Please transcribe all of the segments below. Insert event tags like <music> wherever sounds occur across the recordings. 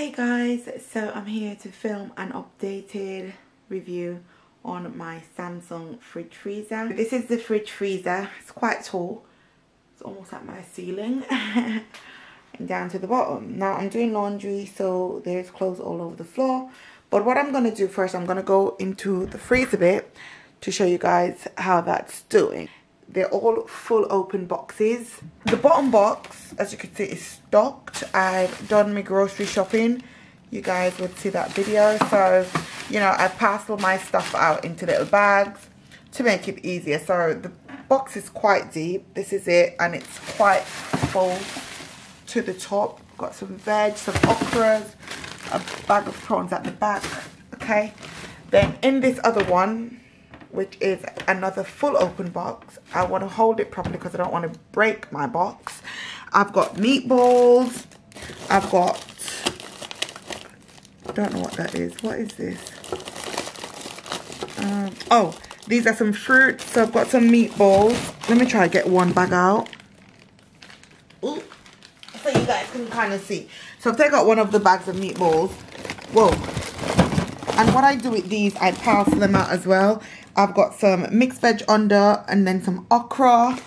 Hey guys, so I'm here to film an updated review on my Samsung fridge freezer. This is the fridge freezer, it's quite tall, it's almost at my ceiling <laughs> and down to the bottom. Now I'm doing laundry so there's clothes all over the floor but what I'm going to do first, I'm going to go into the freezer bit to show you guys how that's doing. They're all full open boxes. The bottom box, as you can see, is stocked. I've done my grocery shopping. You guys would see that video. So, you know, I parcel my stuff out into little bags to make it easier. So the box is quite deep. This is it. And it's quite full to the top. Got some veg, some okras, a bag of prawns at the back. Okay. Then in this other one, which is another full open box. I want to hold it properly because I don't want to break my box. I've got meatballs. I've got, I don't know what that is. What is this? Um, oh, these are some fruit. So I've got some meatballs. Let me try to get one bag out. Ooh, so you guys can kind of see. So I've taken out one of the bags of meatballs. Whoa. And what I do with these, I parcel them out as well. I've got some mixed veg under and then some okra,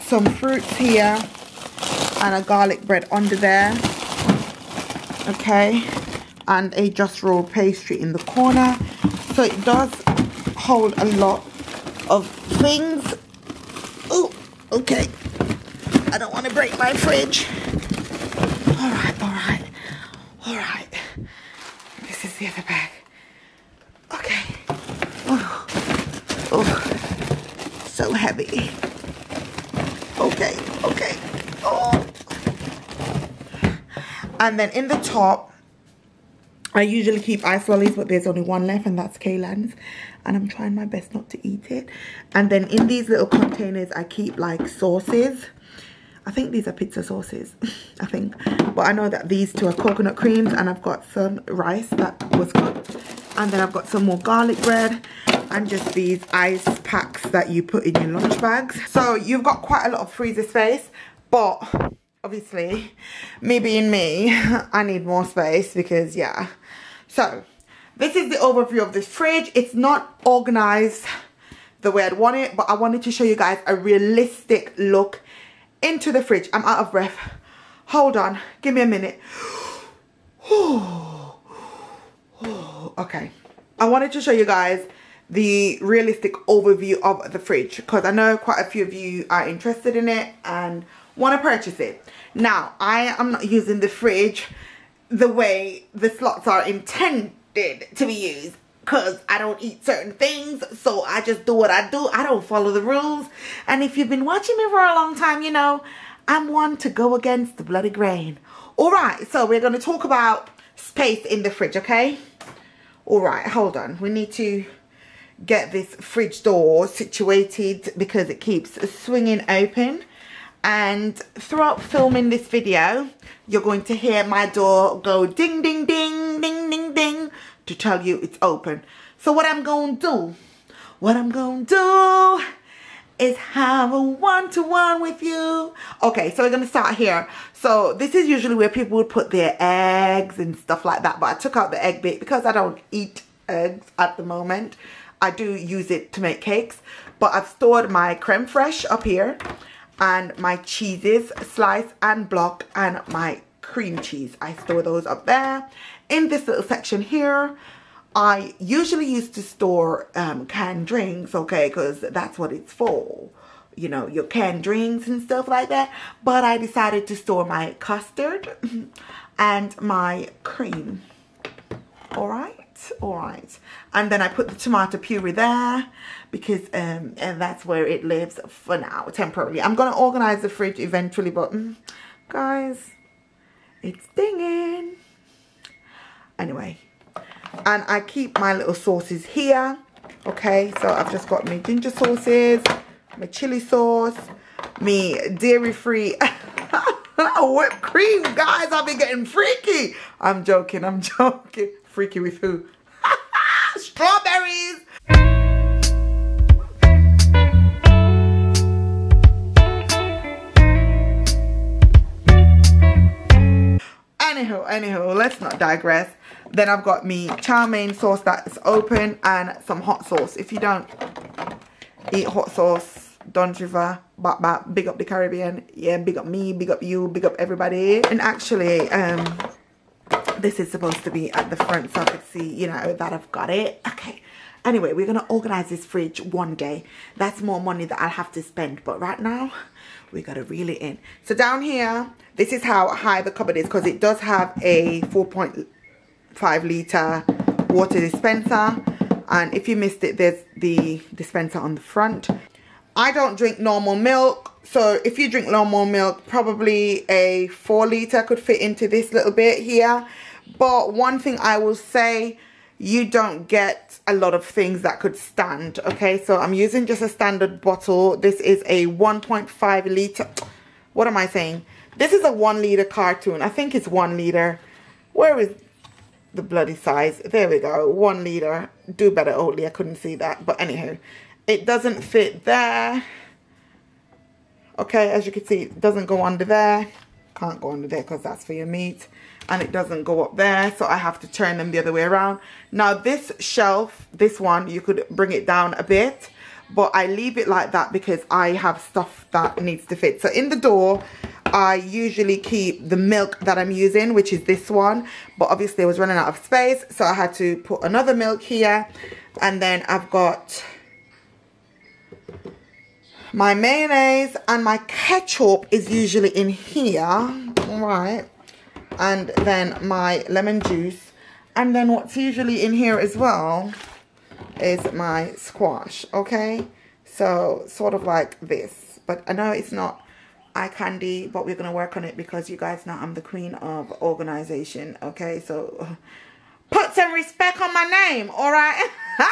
some fruits here, and a garlic bread under there. Okay, and a just roll pastry in the corner. So it does hold a lot of things. Oh, okay. I don't want to break my fridge. All right, all right, all right. This is the other bag. Okay. Oh, oh, so heavy. Okay, okay. Oh. And then in the top, I usually keep ice lollies, but there's only one left, and that's Kaylan's. And I'm trying my best not to eat it. And then in these little containers, I keep like sauces. I think these are pizza sauces, <laughs> I think. But I know that these two are coconut creams, and I've got some rice that was cooked. And then I've got some more garlic bread and just these ice packs that you put in your lunch bags. So you've got quite a lot of freezer space but obviously me being me <laughs> I need more space because yeah. So this is the overview of this fridge. It's not organized the way I'd want it but I wanted to show you guys a realistic look into the fridge. I'm out of breath. Hold on. Give me a minute. <sighs> Okay. I wanted to show you guys the realistic overview of the fridge because i know quite a few of you are interested in it and want to purchase it. Now i am not using the fridge the way the slots are intended to be used because I don't eat certain things so I just do what I do. I don't follow the rules. And if you've been watching me for a long time you know I'm one to go against the bloody grain. Alright so we're going to talk about space in the fridge okay? All right hold on. We need to get this fridge door situated because it keeps swinging open. And throughout filming this video you're going to hear my door go ding ding ding ding ding ding to tell you it's open so what I'm going to do what I'm going to do is have a one-to-one -one with you. Okay, so we're going to start here. So this is usually where people would put their eggs and stuff like that. But I took out the egg bit because I don't eat eggs at the moment. I do use it to make cakes. But I've stored my creme fraiche up here. And my cheeses, slice and block. And my cream cheese. I store those up there. In this little section here, I usually used to store um, canned drinks, okay, because that's what it's for. You know, your canned drinks and stuff like that. But I decided to store my custard <laughs> and my cream. Alright? Alright. And then I put the tomato puree there because um, and that's where it lives for now, temporarily. I'm going to organize the fridge eventually, but mm, guys, it's dinging. Anyway, and I keep my little sauces here okay? So I've just got my ginger sauces my chili sauce me dairy free <laughs> whipped cream. Guys I've been getting freaky. I'm joking I'm <laughs> joking. Freaky with who? <laughs> Strawberries! Anywho, anywho, let's not digress. Then I've got me chow mein sauce that's open and some hot sauce. If you don't eat hot sauce, Dunn's River, bop bop, big up the Caribbean. Yeah, big up me, big up you, big up everybody. And actually, um, this is supposed to be at the front so I could see, you know, that I've got it. Okay. Anyway, we're going to organize this fridge one day. That's more money that I'll have to spend. But right now, we got to reel it in. So down here, this is how high the cupboard is because it does have a 4.5 litre water dispenser. And if you missed it, there's the dispenser on the front. I don't drink normal milk. So if you drink normal milk, probably a 4 litre could fit into this little bit here. But one thing I will say, you don't get a lot of things that could stand. Okay, so I'm using just a standard bottle. This is a 1.5 litre. What am I saying? This is a 1 litre cartoon. I think it's 1 litre. Where is the bloody size? There we go. 1 litre. Do better, Oatly. I couldn't see that. But anyhow, it doesn't fit there. Okay, as you can see, it doesn't go under there. Can't go under there because that's for your meat and it doesn't go up there so I have to turn them the other way around now this shelf this one you could bring it down a bit but I leave it like that because I have stuff that needs to fit so in the door I usually keep the milk that I'm using which is this one but obviously I was running out of space so I had to put another milk here. And then I've got my mayonnaise and my ketchup is usually in here. Right. And then my lemon juice. And then what's usually in here as well is my squash okay? So sort of like this. But I know it's not eye candy but we're gonna work on it because you guys know I'm the queen of organization okay? So put some respect on my name all right? <laughs>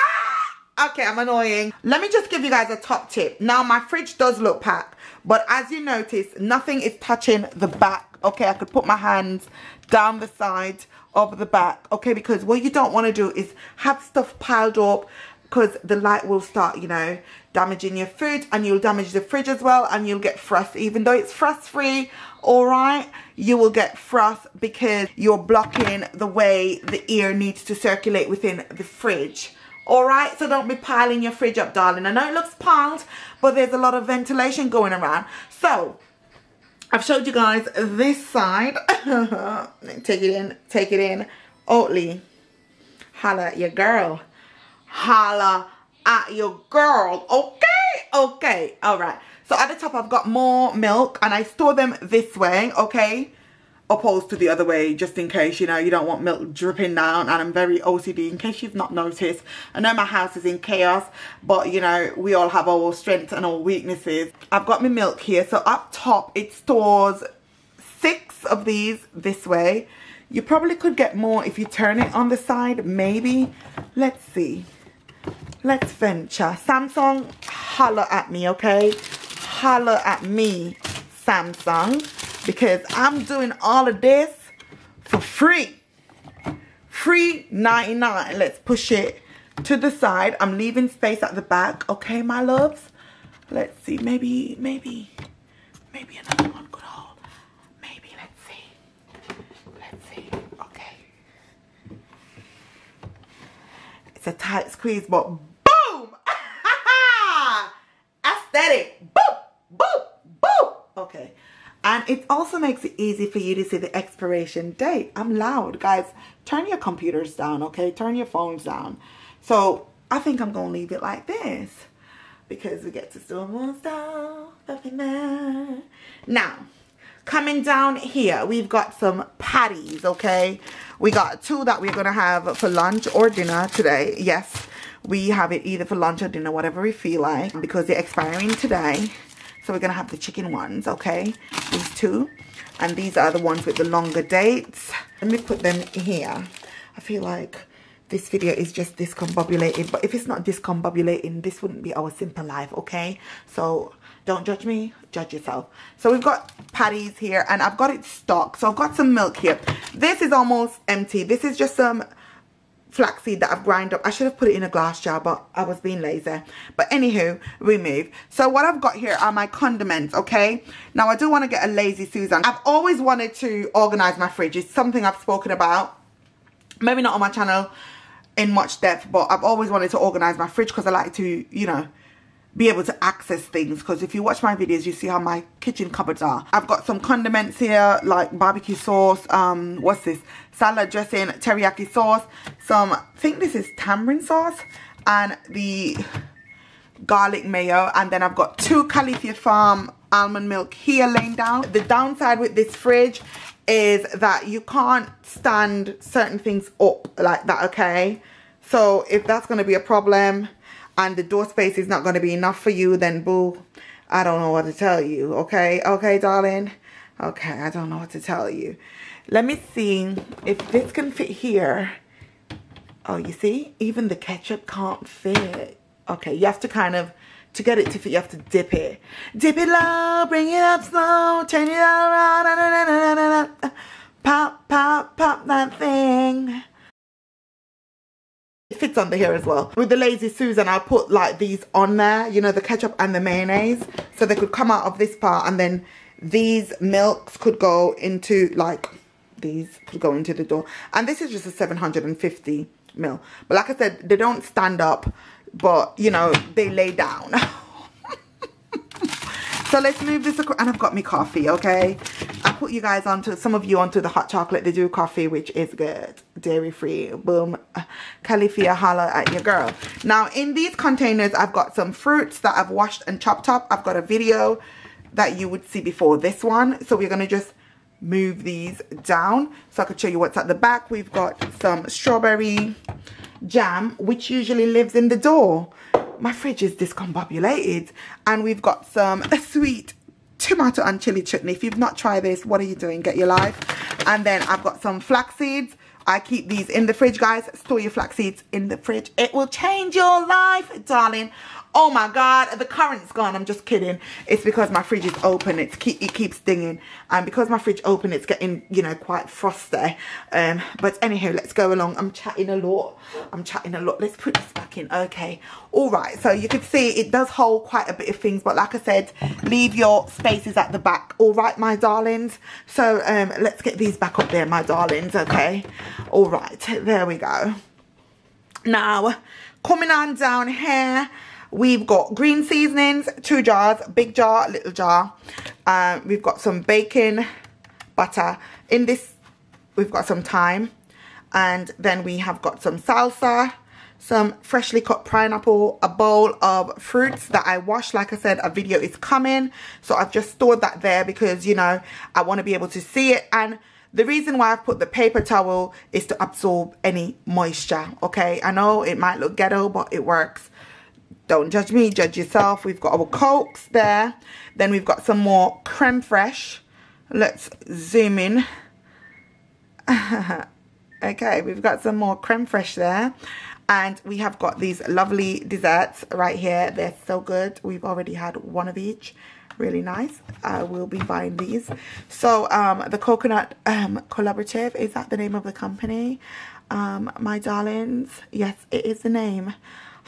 Okay i'm annoying. Let me just give you guys a top tip. Now my fridge does look packed but as you notice nothing is touching the back okay? I could put my hands down the side of the back okay? Because what you don't want to do is have stuff piled up because the light will start you know damaging your food and you'll damage the fridge as well and you'll get frost even though it's frost free all right you will get frost because you're blocking the way the air needs to circulate within the fridge all right so don't be piling your fridge up darling i know it looks piled but there's a lot of ventilation going around so I've showed you guys this side. <laughs> take it in, take it in. Oatly, holla your girl. Holla at your girl. Okay, okay, all right. So at the top, I've got more milk and I store them this way, okay? opposed to the other way just in case you know you don't want milk dripping down and I'm very OCD in case you've not noticed. I know my house is in chaos but you know we all have our strengths and our weaknesses. I've got my milk here. So up top it stores six of these this way. You probably could get more if you turn it on the side maybe. Let's see let's venture Samsung holler at me okay holler at me Samsung because I'm doing all of this for free. Free 99. Let's push it to the side. I'm leaving space at the back. Okay, my loves? Let's see. Maybe, maybe, maybe another one could hold. Maybe. Let's see. Let's see. Okay. It's a tight squeeze, but boom! Boop, boop, boop. Okay. And it also makes it easy for you to see the expiration date. I'm loud. Guys, turn your computers down, okay? Turn your phones down. So I think I'm going to leave it like this. Because we get to still more stuff. Now, coming down here, we've got some patties, okay? We got two that we're going to have for lunch or dinner today. Yes, we have it either for lunch or dinner, whatever we feel like. Because they're expiring today. So we're to have the chicken ones, okay? These two. And these are the ones with the longer dates. Let me put them here. I feel like this video is just discombobulated. But if it's not discombobulating, this wouldn't be our simple life, okay? So don't judge me, judge yourself. So we've got patties here and I've got it stocked. So I've got some milk here. This is almost empty. This is just some flaxseed that I've grind up. I should have put it in a glass jar, but I was being lazy. But anywho, remove. So what I've got here are my condiments, okay? Now I do want to get a Lazy Susan. I've always wanted to organize my fridge. It's something I've spoken about. Maybe not on my channel in much depth, but I've always wanted to organize my fridge because I like to, you know, be able to access things because if you watch my videos you see how my kitchen cupboards are. I've got some condiments here like barbecue sauce um what's this? Salad dressing teriyaki sauce some i think this is tamarind sauce and the garlic mayo and then i've got two califia farm almond milk here laying down. The downside with this fridge is that you can't stand certain things up like that okay? So if that's going to be a problem and the door space is not going to be enough for you, then boo, I don't know what to tell you. Okay, okay, darling. Okay, I don't know what to tell you. Let me see if this can fit here. Oh, you see? Even the ketchup can't fit. Okay, you have to kind of, to get it to fit, you have to dip it. Dip it low, bring it up slow, turn it around, pop, pop, pop that thing. It fits under here as well. With the Lazy Susan, I'll put like these on there, you know, the ketchup and the mayonnaise. So they could come out of this part and then these milks could go into like, these could go into the door. And this is just a 750 mil. But like I said, they don't stand up, but you know, they lay down. <laughs> so let's move this across. And I've got me coffee, okay? I put you guys onto, some of you onto the hot chocolate. They do coffee, which is good. Dairy free. Boom. Califia holla at your girl. Now, in these containers, I've got some fruits that I've washed and chopped up. I've got a video that you would see before this one. So we're going to just move these down so I could show you what's at the back. We've got some strawberry jam, which usually lives in the door. My fridge is discombobulated. And we've got some <laughs> sweet tomato and chili chutney. If you've not tried this, what are you doing? Get your life. And then I've got some flax seeds. I keep these in the fridge, guys. Store your flax seeds in the fridge. It will change your life, darling oh my god the current's gone. I'm just kidding. It's because my fridge is open. It's keep it keeps dinging. And because my fridge open it's getting you know quite frosty. Um but anyhow let's go along. I'm chatting a lot. I'm chatting a lot. Let's put this back in. Okay. All right. So you can see it does hold quite a bit of things. But like i said leave your spaces at the back. All right my darlings? So um let's get these back up there my darlings. Okay. All right. There we go. Now coming on down here We've got green seasonings, two jars, big jar, little jar. Um, we've got some bacon, butter. In this, we've got some thyme. And then we have got some salsa, some freshly cut pineapple, a bowl of fruits that I washed. Like I said, a video is coming. So I've just stored that there because, you know, I want to be able to see it. And the reason why I've put the paper towel is to absorb any moisture, okay? I know it might look ghetto, but it works. Don't judge me, judge yourself. We've got our Cokes there. Then we've got some more creme fraiche. Let's zoom in. <laughs> okay, we've got some more creme fraiche there. And we have got these lovely desserts right here. They're so good. We've already had one of each. Really nice. I will be buying these. So, um, the Coconut um, Collaborative, is that the name of the company? Um, my darlings, yes, it is the name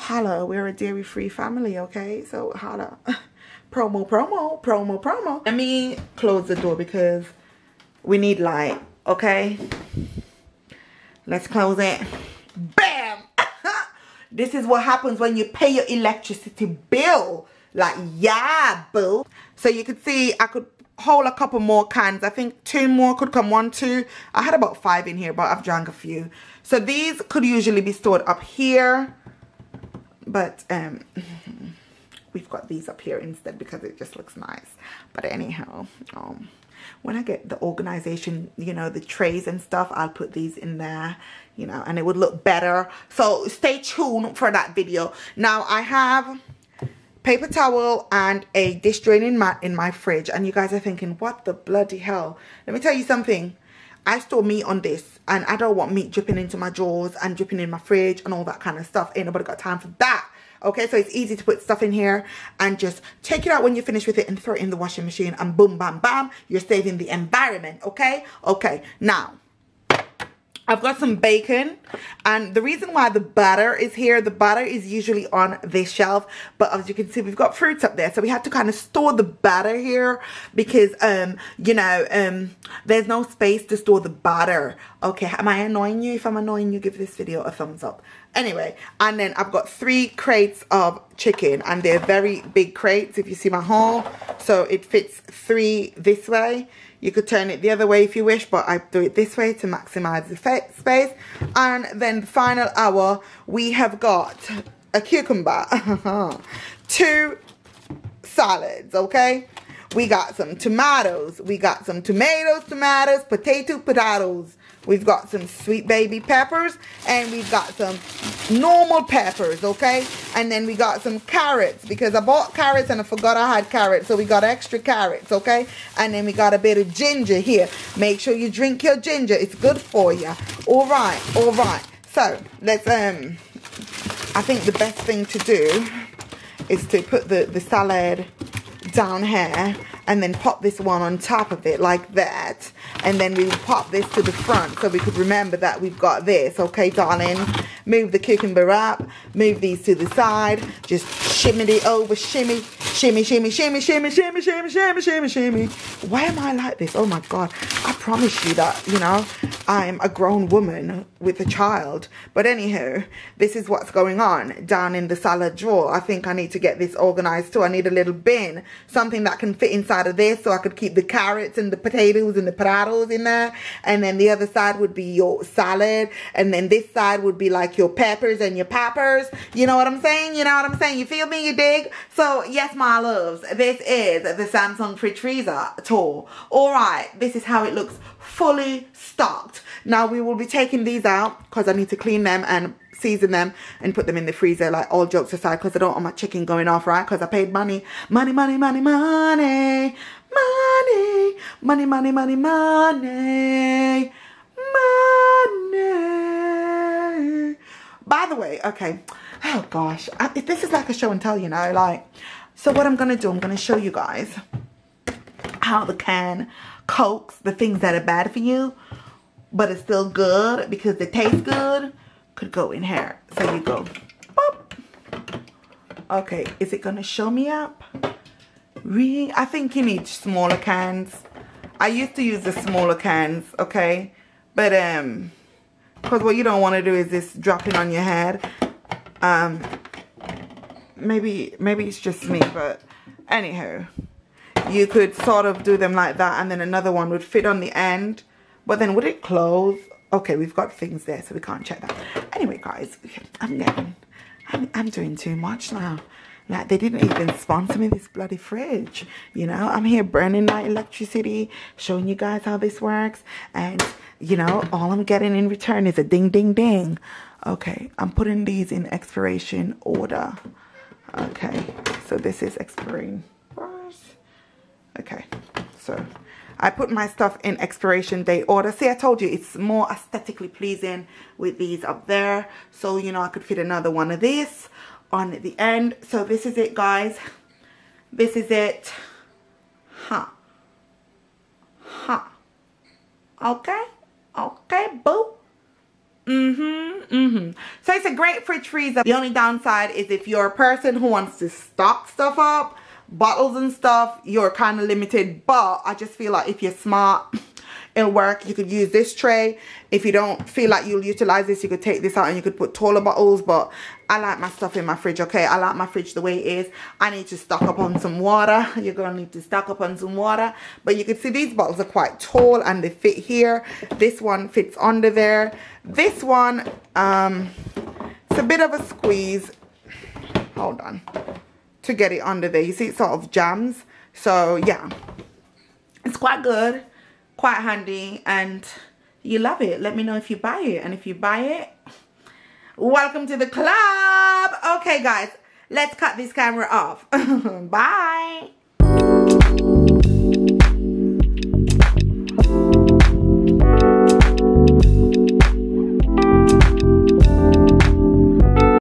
holla we're a dairy free family okay? So holla. <laughs> Promo promo promo promo. Let me close the door because we need light okay? Let's close it. Bam! <laughs> This is what happens when you pay your electricity bill. Like yeah boo. So you could see i could hold a couple more cans. I think two more could come. One two. I had about five in here but i've drank a few. So these could usually be stored up here but um <laughs> we've got these up here instead because it just looks nice but anyhow um when I get the organization, you know, the trays and stuff, I'll put these in there, you know, and it would look better. So stay tuned for that video. Now I have paper towel and a dish draining mat in my fridge. And you guys are thinking, what the bloody hell? Let me tell you something. I store meat on this and I don't want meat dripping into my drawers and dripping in my fridge and all that kind of stuff. Ain't nobody got time for that. Okay, so it's easy to put stuff in here and just take it out when you're finished with it and throw it in the washing machine and boom, bam, bam, you're saving the environment, okay? Okay, now, I've got some bacon and the reason why the butter is here, the butter is usually on this shelf, but as you can see, we've got fruits up there. So we had to kind of store the butter here because, um, you know, um, there's no space to store the butter. Okay, am I annoying you? If I'm annoying you, give this video a thumbs up. Anyway, and then I've got three crates of chicken and they're very big crates if you see my haul. So it fits three this way you could turn it the other way if you wish, but I do it this way to maximize the space. And then the final hour, we have got a cucumber, <laughs> two salads, okay? We got some tomatoes. We got some tomatoes, tomatoes, potato, potatoes. We've got some sweet baby peppers and we've got some normal peppers, okay? And then we got some carrots because I bought carrots and I forgot I had carrots. So we got extra carrots, okay? And then we got a bit of ginger here. Make sure you drink your ginger. It's good for you. All right, all right. So let's, um, I think the best thing to do is to put the, the salad down here and then pop this one on top of it like that. And then we pop this to the front so we could remember that we've got this. Okay darling. Move the cucumber up. Move these to the side. Just shimmy it over. Shimmy shimmy shimmy shimmy shimmy shimmy shimmy shimmy shimmy shimmy. Why am I like this? Oh my god promise you that you know I'm a grown woman with a child but anyhow this is what's going on down in the salad drawer I think I need to get this organized too I need a little bin something that can fit inside of this so I could keep the carrots and the potatoes and the potatoes in there and then the other side would be your salad and then this side would be like your peppers and your peppers. You know what I'm saying? You know what I'm saying? You feel me? You dig? So yes, my loves, this is the Samsung fridge freezer tour. All right, this is how it looks fully stocked. Now we will be taking these out because I need to clean them and season them and put them in the freezer like all jokes aside because I don't want my chicken going off right because I paid money money money money money money money money money money money by the way, okay. Oh gosh, I, this is like a show and tell, you know, like. So what I'm gonna do, I'm gonna show you guys how the can cokes the things that are bad for you, but it's still good because they taste good. Could go in here. So you go. Boop. Okay, is it gonna show me up? Really? I think you need smaller cans. I used to use the smaller cans, okay? But um because what you don't want to do is this dropping on your head. Um, maybe, maybe it's just me, but anyhow, you could sort of do them like that and then another one would fit on the end. But then would it close? Okay, we've got things there, so we can't check that. Anyway, guys, I'm getting, I'm, I'm doing too much now. Like, they didn't even sponsor me this bloody fridge. You know, I'm here burning my electricity, showing you guys how this works. And you know, all I'm getting in return is a ding, ding, ding. Okay, I'm putting these in expiration order. Okay, so this is expiring Okay, so I put my stuff in expiration date order. See, I told you it's more aesthetically pleasing with these up there. So, you know, I could fit another one of these on the end. So this is it, guys. This is it. Huh. Huh. Okay. Okay, boo. Mm-hmm, mm-hmm. So it's a great fridge freezer. The only downside is if you're a person who wants to stock stuff up, bottles and stuff, you're kind of limited. But I just feel like if you're smart, <laughs> it'll work. You could use this tray. If you don't feel like you'll utilize this, you could take this out and you could put taller bottles. But I like my stuff in my fridge, okay? I like my fridge the way it is. I need to stock up on some water. <laughs> You're to need to stock up on some water. But you can see these bottles are quite tall and they fit here. This one fits under there. This one, um, it's a bit of a squeeze. Hold on. To get it under there. You see it sort of jams. So, yeah. It's quite good quite handy and you love it let me know if you buy it and if you buy it welcome to the club okay guys let's cut this camera off <laughs> bye